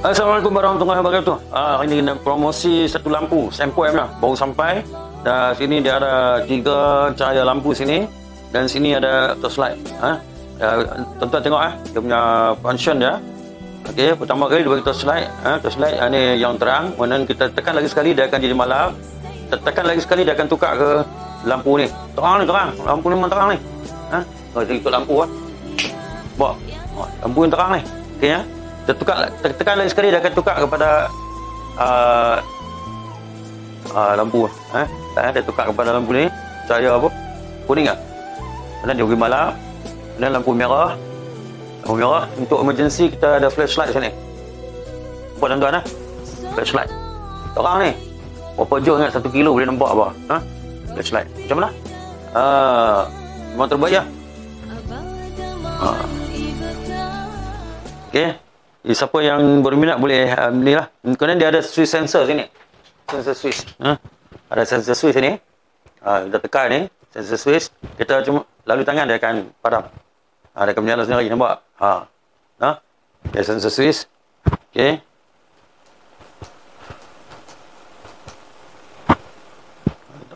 Assalamualaikum warahmatullahi wabarakatuh. Ah, ini nak promosi satu lampu Sempo M lah. Baru sampai. Dan sini dia ada tiga cahaya lampu sini. Dan sini ada torchlight. Ha? Ya, tuan-tuan tengok ah, dia punya function dia. Okey, pertama kali dia bagi torchlight. Ha? Torchlight ah, ni yang terang. Kemudian kita tekan lagi sekali dia akan jadi malam. Kita tekan lagi sekali dia akan tukar ke lampu ni. Terang ni terang. Lampu ni memang terang ni. Ha? Oh, kita ikut lampu ah. Oh, lampu yang terang ni. Okey ya. Kita tukar tekan lagi sekali dia akan tukar kepada uh, uh, lampu. Eh ha? dia tukar kepada lampu ni. Cahaya apa? Kuning ah kemudian dia bagi malam. Kemudian lampu merah. Lampu merah. Untuk emergency kita ada flashlight sini. Nampak tuan-tuan eh? Flashlight. Terang ni berapa jauh ingat satu kilo boleh nampak apa? Ha? flashlight. Macam mana? Uh, memang terbaik lah uh. Okay. Jadi, siapa yang berminat boleh uh, ni lah. Kemudian dia ada switch sensor sini. Sensor switch. Ha? Ada sensor switch sini. Ha, kita tekan ni. Sensor switch. Kita cuma lalu tangan dia akan padam. Ha, dia akan menyala sendiri. Nampak? Ha. Ha? Okay, sensor switch. Okay.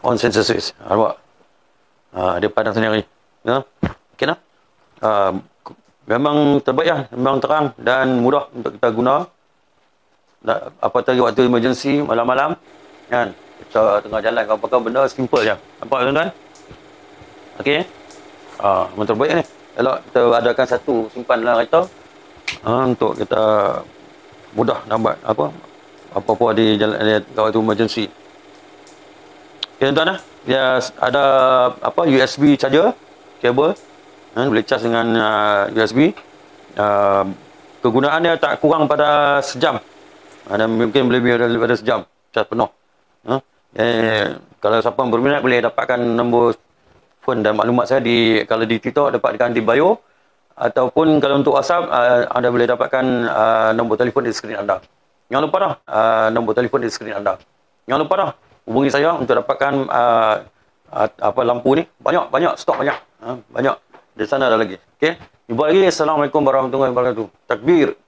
On sensor switch. Ha, nampak? Ha, dia padam sendiri. Ha? Okay lah. Ha, memang terbaik lah. Memang terang dan mudah untuk kita guna. Apatah waktu emergency malam-malam. Kan? Kita tengah jalan kau pakai benda simple je. Nampak tuan-tuan? Okey. Ah, memang terbaik ni. Kalau kita adakan satu simpan dalam kereta ha, untuk kita mudah nampak apa apa-apa di jalan di waktu emergency. Okey tuan-tuan, dia ada apa USB charger, kabel ha, boleh charge dengan uh, USB uh, kegunaan dia tak kurang pada sejam. Ada mungkin lebih daripada sejam charge penuh. Ha? eh, kalau siapa berminat boleh dapatkan nombor phone dan maklumat saya di kalau di Twitter dapatkan di bio. Ataupun kalau untuk WhatsApp uh, anda boleh dapatkan uh, nombor telefon di skrin anda. Jangan lupa dah uh, nombor telefon di skrin anda. Jangan lupa dah hubungi saya untuk dapatkan uh, uh, apa lampu ni. Banyak banyak stok banyak. Uh, banyak di sana ada lagi. Okey. Ibu lagi. Assalamualaikum warahmatullahi wabarakatuh. Takbir.